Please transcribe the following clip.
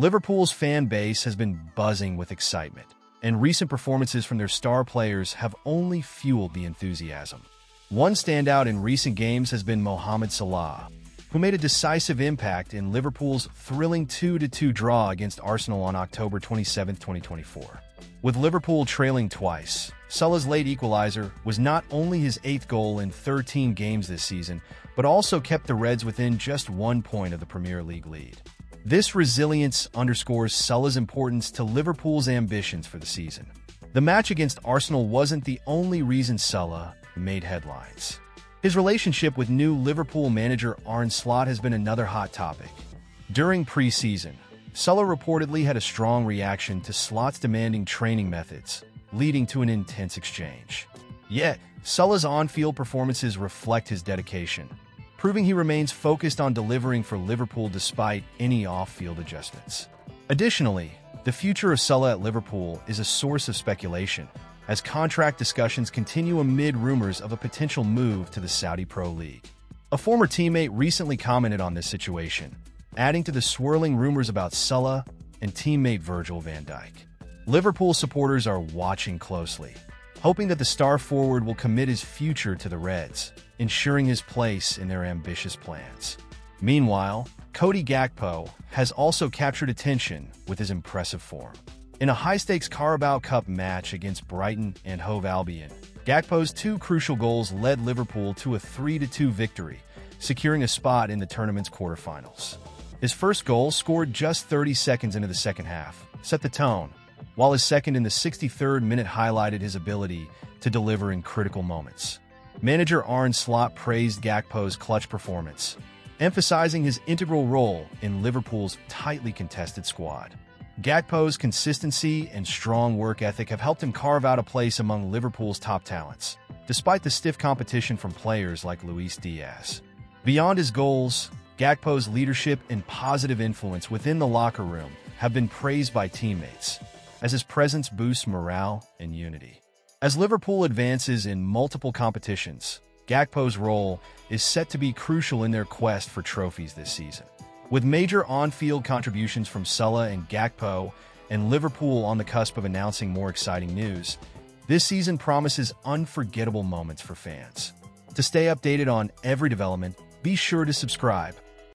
Liverpool's fan base has been buzzing with excitement, and recent performances from their star players have only fueled the enthusiasm. One standout in recent games has been Mohamed Salah, who made a decisive impact in Liverpool's thrilling 2-2 draw against Arsenal on October 27, 2024. With Liverpool trailing twice, Salah's late equalizer was not only his eighth goal in 13 games this season, but also kept the Reds within just one point of the Premier League lead. This resilience underscores Salah's importance to Liverpool's ambitions for the season. The match against Arsenal wasn't the only reason Salah made headlines. His relationship with new Liverpool manager Arne Slot has been another hot topic. During preseason, Salah reportedly had a strong reaction to Slot's demanding training methods, leading to an intense exchange. Yet, Salah's on-field performances reflect his dedication, proving he remains focused on delivering for Liverpool despite any off-field adjustments. Additionally, the future of Salah at Liverpool is a source of speculation, as contract discussions continue amid rumors of a potential move to the Saudi Pro League. A former teammate recently commented on this situation, adding to the swirling rumors about Salah and teammate Virgil van Dijk. Liverpool supporters are watching closely, hoping that the star forward will commit his future to the Reds, ensuring his place in their ambitious plans. Meanwhile, Cody Gakpo has also captured attention with his impressive form. In a high-stakes Carabao Cup match against Brighton and Hove Albion, Gakpo's two crucial goals led Liverpool to a 3-2 victory, securing a spot in the tournament's quarterfinals. His first goal, scored just 30 seconds into the second half, set the tone, while his second in the 63rd minute highlighted his ability to deliver in critical moments. Manager Arne Slot praised Gakpo's clutch performance, emphasizing his integral role in Liverpool's tightly contested squad. Gakpo's consistency and strong work ethic have helped him carve out a place among Liverpool's top talents, despite the stiff competition from players like Luis Diaz. Beyond his goals, Gakpo's leadership and positive influence within the locker room have been praised by teammates, as his presence boosts morale and unity. As Liverpool advances in multiple competitions, Gakpo's role is set to be crucial in their quest for trophies this season. With major on-field contributions from Salah and Gakpo, and Liverpool on the cusp of announcing more exciting news, this season promises unforgettable moments for fans. To stay updated on every development, be sure to subscribe